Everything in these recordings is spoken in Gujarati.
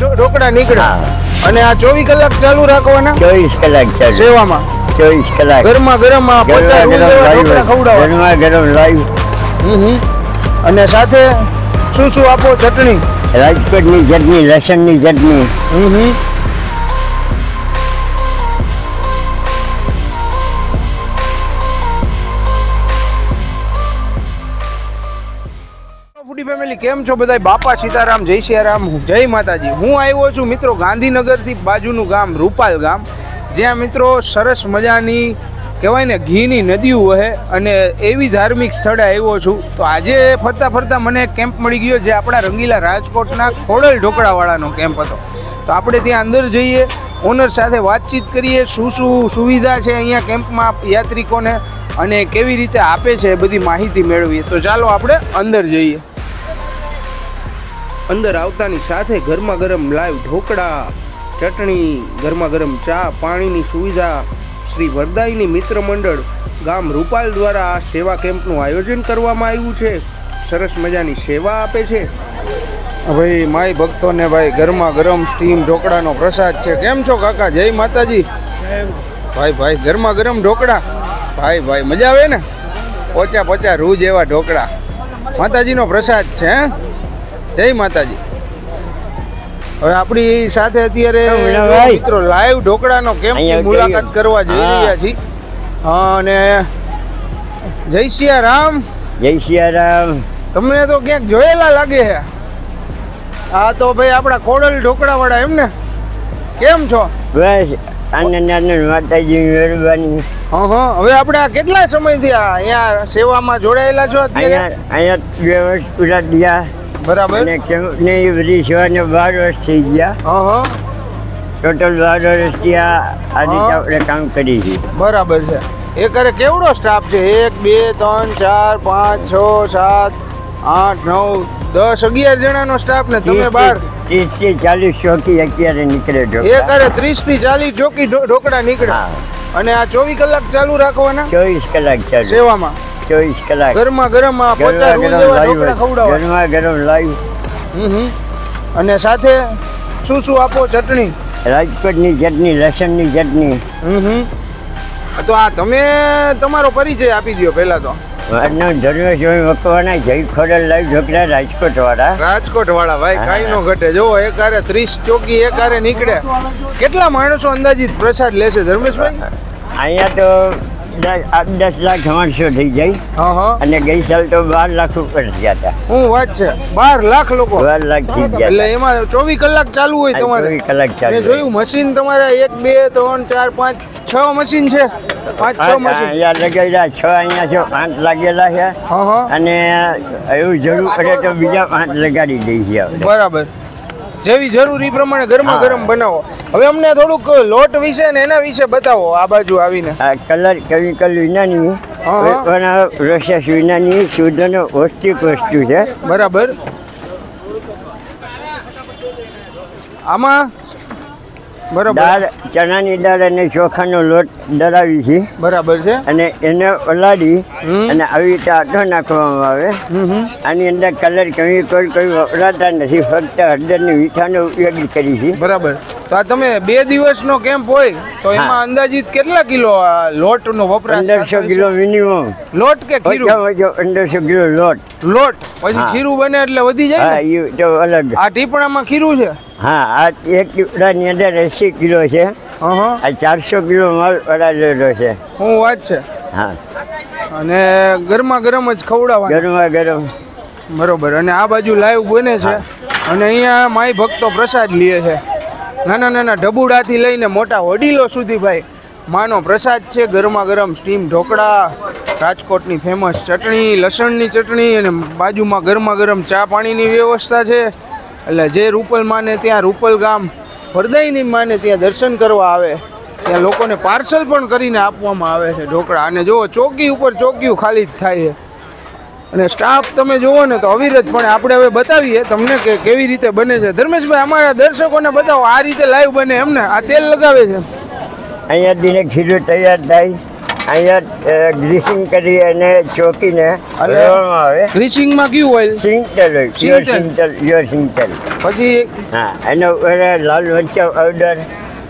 ચોકી ઢો- ઢોકળા નીકળે અને આ ચોવીસ કલાક ચાલુ રાખવાના? ચોવીસ કલાક ચાલુ. સેવામાં? ચોવીસ કલાક. ગરમા ગરમ ગરમા ગરમ લાઈવ. અને સાથે શું શું આપો ચટણી? રાજકોટની ચટણી લસણની ચટણી. હમ હમ. ફેમિલી કેમ છો બધા બાપા સીતારામ, જય સિયારામ જય માતાજી. હું આવ્યો છું મિત્રો ગાંધીનગરથી બાજુનું ગામ, રૂપાલ ગામ, જ્યાં મિત્રો સરસ મજાની કહેવાય ને, ઘીની નદીઓ વહે અને એવી ધાર્મિક સ્થળે આવ્યો છું. તો આજે ફરતા ફરતા મને કેમ્પ મળી ગયો, જે આપણા રંગીલા રાજકોટના ખોડલ ઢોકળાવાળાનો કેમ્પ હતો. તો આપણે ત્યાં અંદર જઈએ, ઓનર સાથે વાતચીત કરીએ, શું શું સુવિધા છે અહીંયા કેમ્પમાં યાત્રિકોને અને કેવી રીતે આપે છે એ બધી માહિતી મેળવીએ. તો ચાલો આપણે અંદર જઈએ. અંદર આવતાની સાથે ગરમા ગરમ લાઈવ ઢોકળા, ચટણી, ગરમા ગરમ ચા, પાણીની સુવિધા. શ્રી વરદાયની મિત્ર મંડળ ગામ રૂપાલ દ્વારા આ સેવા કેમ્પનું આયોજન કરવામાં આવ્યું છે. સરસ મજાની સેવા આપે છે. ભાઈ માય ભક્તોને ભાઈ, ગરમા ગરમ સ્ટીમ ઢોકળાનો પ્રસાદ છે. કેમ છો કાકા? જય માતાજી. ભાઈ ભાઈ, ગરમા ગરમ ઢોકળા. ભાઈ ભાઈ, મજા આવે ને? પોચા પોચા રૂ જેવા ઢોકળા. માતાજીનો પ્રસાદ છે, હે? જય માતાજી. હવે આપણી સાથે અત્યારે મિત્રો લાઈવ ઢોકળાનો કેમ્પ મુલાકાત કરવા જઈ રહ્યા છીએ. અને જય સિયા રામ જય સિયારામ. તમને તો ક્યાંક જોયેલા લાગે છે. આ તો ભાઈ આપણા ખોડલ ઢોકળા વાળા એમ ને કેમ છો? બસ આનંદ આનંદ માતાજી મહેરબાની. હા હા. હવે આપણે આ કેટલા સમયથી અહીંયા સેવામાં જોડાયેલા છો અત્યારે? અહીંયા પૂરા થયા. બરાબર. અને કેમ્પની બધી સેવાને બાર વર્ષ થઈ ગયા. હા હા. ટોટલ બાર વર્ષ ત્યાં આ રીતે આપણે કામ કરી છે. બરાબર છે. એ કરે કેવડો સ્ટાફ છે? એક બે ત્રણ ચાર પાંચ છ સાત આઠ નવ દસ અગિયાર જણાનો સ્ટાફ ને તમે બાર? ત્રીસથી ચાલીસ ચોકી અત્યારે નીકળે એ. કરે ત્રીસથી ચાલીસ ચોકી ઢોકળા નીકળે. અને આ ચોવીસ કલાક ચાલુ રાખવાના? ચોવીસ કલાક ચાલુ. સેવામાં? ચોવીસ કલાક. ગરમા ગરમ આ ગરમા ગરમ હમ. અને સાથે શું શું આપો ચટણી? રાજકોટની ચટણી લસણની ચટણી. તો આ તમે તમારો પરિચય આપી દો પહેલા તો. મારું ધર્મેશભાઈ મકવાના જય ખોડલ લાઈવ ઢોકળા રાજકોટ વાળા રાજકોટ વાળા ભાઈ. કાંઈ નો ઘટે. જો એકારે ત્રીસ ચોકી એકારે નીકળે. કેટલા માણસો અંદાજિત પ્રસાદ લેશે ધર્મેશભાઈ? અહીંયા તો દસ આઠ દસ લાખ માણસો થઈ જાય. હા હા અને ગઈ સાલ તો બાર લાખ ઉપર ગયા હતા. હું વાત છે? બાર લાખ લોકો? બાર લાખ થઈ ગયા એટલે એમાં ચોવીસ કલાક ચાલુ હોય તમારે. ચોવીસ કલાક ચાલુ જોયું મશીન તમારે એક બે ત્રણ ચાર પાંચ છ મશીન છે. પાંચ છ મશીન અહીંયા લગાવેલા છ અહીંયા છે પાંચ લાગેલા છે. અને એવું જરૂર પડે તો બીજા પાંચ લગાડી દઈએ બરાબર. જેવી જરૂરી પ્રમાણે ગરમા ગરમ બનાવો. હવે અમને થોડુંક લોટ વિશે ને એના વિશે બતાવો આ બાજુ આવીને. આ કલર કેમિકલ વિનાની પ્રોસેસ વિનાની શુદ્ધ અને પૌષ્ટિક વસ્તુ છે. બરાબર. આમાં બરાબર. દાળ ચણાની દાળ અને ચોખાનો લોટ દળાવી છે. બરાબર છે. અને એને પલાળી અને આવી રીતે આટો નાખવામાં આવે. આની અંદર કલર કઈ કોઈ વપરાતા નથી. ફક્ત હળદરની મીઠાનો ઉપયોગ કરી છે. બરાબર. તો આ તમે બે દિવસનો કેમ્પ હોય તો એમાં અંદાજિત કેટલા કિલો આ લોટનો વપરાશ પંદરસો કિલો? મિનિમમ લોટ કે ખીરું? પંદરસો કિલો લોટ. લોટ. પછી ખીરું બને એટલે વધી જાય હા એ તો અલગ. આ ટીપણામાં ખીરું છે? હા આ એક ટીપડાની અંદર એસી કિલો છે. આ ચારસો કિલો માલ પડાવેલો છે. હું વાત છે? હા. અને ગરમા ગરમ જ ખવડાવવા ગરમા ગરમ. બરોબર. અને આ બાજુ લાઈવ બને છે. અને અહીંયા માય ભક્તો પ્રસાદ લે છે. નાના નાના ઢબુડાથી લઈને મોટા વડીલો સુધી ભાઈ માનો પ્રસાદ છે. ગરમા ગરમ સ્ટીમ ઢોકળા રાજકોટની ફેમસ ચટણી લસણની ચટણી અને બાજુમાં ગરમા ગરમ ચા પાણીની વ્યવસ્થા છે. એટલે જે રૂપલ માને ત્યાં, રૂપલ ગામ, હૃદયની માને ત્યાં દર્શન કરવા આવે, ત્યાં લોકોને પાર્સલ પણ કરીને આપવામાં આવે છે ઢોકળા. અને જુઓ, ચોકી ઉપર ચોકીયું ખાલી જ થાય છે. અને સ્ટાફ તમે જુઓ ને તો અવિરતપણે આપણે હવે બતાવીએ તમને કે કેવી રીતે બને છે. ધર્મેશભાઈ, અમારા દર્શકોને બતાવો, આ રીતે લાઈવ બને એમને. આ તેલ લગાવે છે. અહીંયા દિને ખીરું તૈયાર થાય. અહીંયા ગ્રીસિંગ કરી અને ચોકીને રોવામાં આવે. ગ્રીસિંગમાં કયું ઓઇલ સિંગતેલ હોય પ્યોર સિંગતેલ. પ્યોર સિંગતેલ. પછી હા એનો લાલ મરચા પાવડર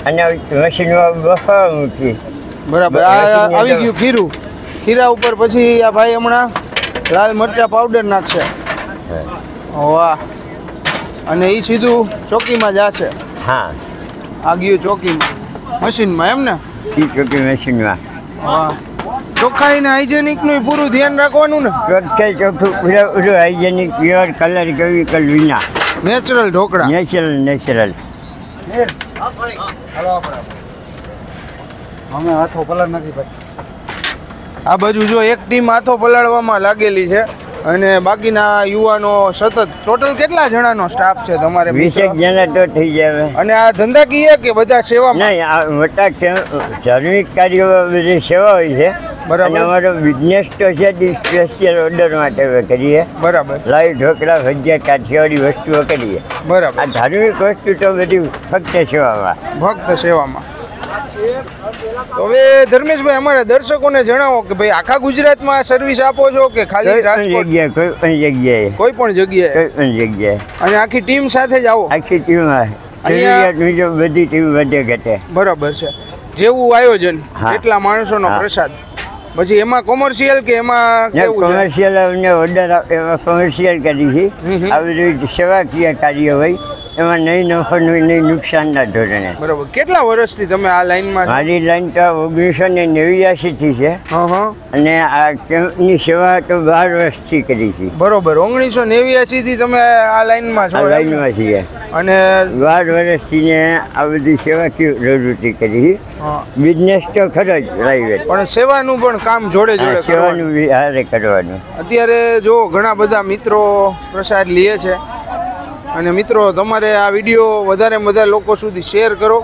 અને મશીનમાં બફાવા મૂકી બરાબર આવી ગયું ખીરું. ખીરા ઉપર પછી આ ભાઈ હમણાં લાલ મરચા પાવડર નાખશે. વાહ. અને એ સીધું ચોકીમાં જશે હા. આ ગયું ચોકીમાં. મશીનમાં એમ ને? એ ચોકી મશીનમાં. ચોખ્ખાઈ ને હાઇજેનિકનું પૂરું ધ્યાન રાખવાનું ને? ચોખ્ખે ચોખ્ખું હાઇજેનિક પ્યોર કલર કેમિકલ વિના. નેચરલ ઢોકળા. નેચરલ નેચરલ અમે હાથો પલાળ નથી આ બાજુ જો એક ટીમ હાથો પલાળવામાં લાગેલી છે. અને બાકીના યુવાનો સતત ટોટલ કેટલા જણાનો સ્ટાફ છે તમારે વીસેક? જણા તો થઈ જાય અને આ ધંધાકીય કે બધા સેવામાં? નહીં આ મોટા ધાર્મિક કાર્યો બધી સેવા હોય છે. બરાબર. અમારો બિઝનેસ તો છે સ્પેશિયલ ઓર્ડર માટે કરીએ. બરાબર. લાઈવ ઢોકળા ભજીયા કાઠિયાવાડી વસ્તુઓ કરીએ. બરાબર. આ ધાર્મિક વસ્તુ તો બધી ફક્ત સેવામાં. ભક્ત સેવામાં. હવે ધર્મેશભાઈ અમારા દર્શકોને જણાવો કે ભાઈ આખા ગુજરાતમાં સર્વિસ આપો છો કે ખાલી રાજકોટ? જગ્યાએ કોઈ પણ જગ્યાએ? કોઈ પણ જગ્યાએ? કોઈ પણ જગ્યાએ. અને આખી ટીમ સાથે જ આવો? આખી ટીમ બધી ટીમ વધે ઘટે. બરાબર છે. જેવું આયોજન. એટલા માણસોનો. પ્રસાદ. પછી એમાં કોમર્શિયલ કે એમાં કેવું કોમર્શિયલ અમને ઓર્ડર એમાં કોમર્શિયલ કરી છે. આવી રીતે આ બધું સેવાકીય કાર્ય હોય. એમાં નહીં નફાનું નહીં નુકસાનના ધોરણે. બરાબર. કેટલા વર્ષથી તમે આ લાઈનમાં? મારી લાઈન તો ઓગણીસો ને નેવ્યાસીથી છે. અને આ કેમ્પની સેવા તો બાર વર્ષથી કરી છે. બરોબર. ઓગણીસો નેવ્યાસી થી તમે આ લાઈનમાં આ છો લાઈનમાં છીએ. અને બાર વર્ષથી ને આ બધી સેવાકીય પ્રવૃત્તિ કરી. બિઝનેસ તો ખરો જ પ્રાઇવેટ. પણ સેવાનું પણ કામ જોડે જોડે સેવાનું વિહારે હારે કરવાનું. અત્યારે જો ઘણા બધા મિત્રો પ્રસાદ લે છે. અને મિત્રો તમારે આ વીડિયો વધારે વધારે લોકો સુધી શેર કરો.